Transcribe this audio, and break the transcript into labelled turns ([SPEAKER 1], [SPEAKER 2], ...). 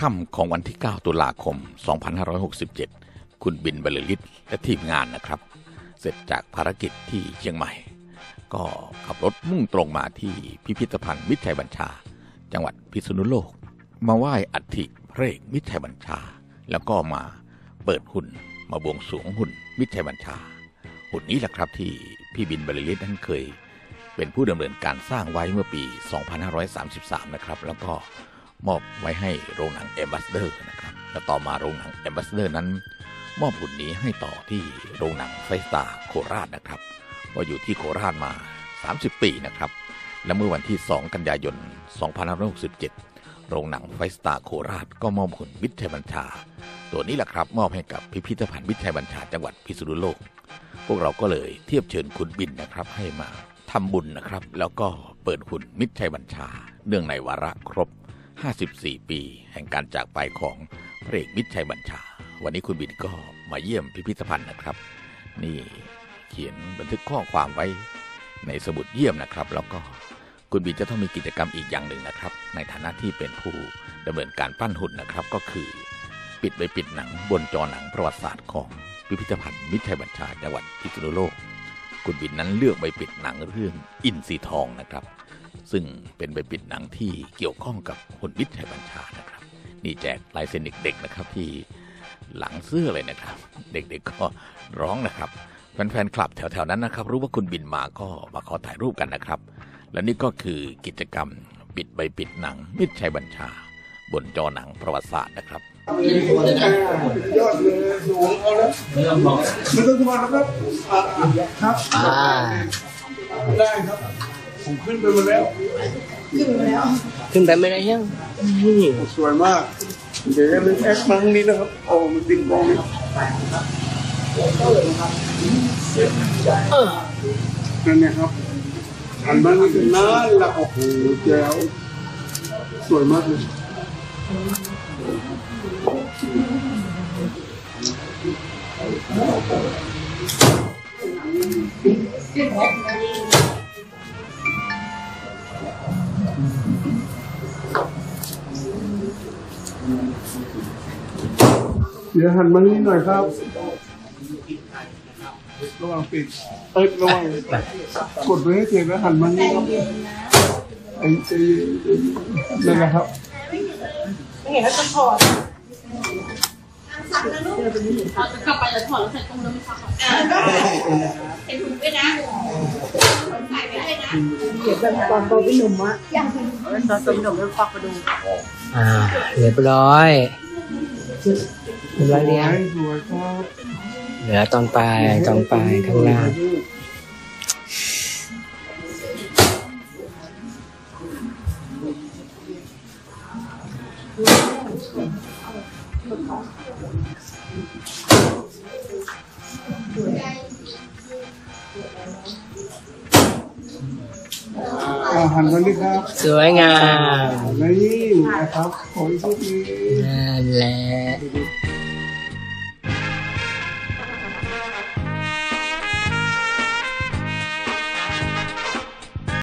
[SPEAKER 1] ค่ำๆของวันที่ 9 ตุลาคม 2567 คุณบินบรรลือฤทธิ์และทีมงานนะครับ เสร็จจากภารกิจที่เชียงใหม่ ก็ขับรถมุ่งตรงมาที่พิพิธภัณฑ์มิตรชัยบัญชา จังหวัดพิษณุโลก มาไหว้อัฐิพระเอกมิตรชัยบัญชา แล้วก็มาเปิดหุ่นมาบวงสรวงหุ่นมิตรชัยบัญชา หุ่นนี้แหละครับที่พี่บินบรรลือฤทธิ์นั้นเคย เป็นผู้ดำเนินการสร้างไว้เมื่อปี 2533 นะครับ แล้วก็ มอบไว้ให้โรงหนังแอมบาสเดอร์นะครับและต่อมาโรงหนังแอมบาสเดอร์นั้น มอบหุ่นนี้ให้ต่อที่โรงหนังไฟว์สตาร์โคราชนะครับก็อยู่ที่โคราชมา 30 ปีนะครับ และเมื่อวันที่ 2 กันยายน 2567 โรงหนังไฟว์สตาร์โคราชก็มอบหุ่นมิตรชัยบัญชา ตัวนี้แหละครับมอบให้กับพิพิธภัณฑ์มิตรชัยบัญชาจังหวัดพิษณุโลก พวกเราก็เลยเทียบเชิญคุณบิณฑ์นะครับให้มาทำบุญนะครับ แล้วก็เปิดหุ่นมิตรชัยบัญชา เนื่องในวาระครบ 54 ปี แห่งการจากไปของพระเอกมิตรชัยบัญชา วันนี้คุณบินก็มาเยี่ยมพิพิธภัณฑ์นะครับ นี่เขียนบันทึกข้อความไว้ในสมุดเยี่ยมนะครับ แล้วก็คุณบินจะต้องมีกิจกรรมอีกอย่างหนึ่งนะครับ ในฐานะที่เป็นผู้ดำเนินการปั้นหุ่นนะครับ ก็คือ ปิดใบปิดหนังบนจอหนังประวัติศาสตร์ของพิพิธภัณฑ์มิตรชัยบัญชาจังหวัดพิษณุโลกคุณบินนั้นเลือกใบปิดหนังเรื่องอินทรีทองนะครับ ซึ่งเป็นใบปิดหนังที่เกี่ยวข้องกับหุ่นมิตรชัยบัญชานะครับ นี่แจกลายเซ็นเด็กๆนะครับที่หลังเสื้อเลยนะครับ เด็กๆก็ร้องนะครับ แฟนๆคลับแถวๆนั้นนะครับ รู้ว่าคุณบินมาก็มาขอถ่ายรูปกันนะครับ และนี่ก็คือกิจกรรมปิดใบปิดหนังมิตรชัยบัญชา บนจอหนังประวัติศาสตร์นะครับ
[SPEAKER 2] ยอดเลยสูงเอาแล้วไม่ต้องสมัครนะครับอ่าครับ
[SPEAKER 3] อ่า
[SPEAKER 2] ได้ครับ ผมขึ้นไปมาแล้ว
[SPEAKER 3] ขึ้นไปไม่ได้ยังนี่
[SPEAKER 2] สวยมาก เดี๋ยวมันแอคครั้งนี้นะครับ โอ้มันติงบองนี่นั่นเนี่ยครับอันมันนานละโอ้โหแจ๋วสวยมากเลยเดี๋ยวหันมานี่หน่อยครับระวังปิดเอ้ยระวังกดไปให้เสร็จแล้วหันมานี่ครับไอ้ไอ้ไอ้นั่นแหละครับ
[SPEAKER 4] กลับไปแล้วถอดแล้วใส่ตู้แล้วไม่ซักหรอกใส่ถุงด้วยนะใส่ไปด้วยนะ
[SPEAKER 3] อ่าเรียบร้อย เรียบร้อยเลี้ยง
[SPEAKER 2] สวยครับ
[SPEAKER 3] เหลือตอนปลายตอนปลายข้างล่าง
[SPEAKER 2] อ่าหันมานี่ครับ
[SPEAKER 3] สวยงาม
[SPEAKER 2] นี่นะครับ ขอให้โชคดี
[SPEAKER 3] นั่นแหละ